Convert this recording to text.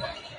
attack.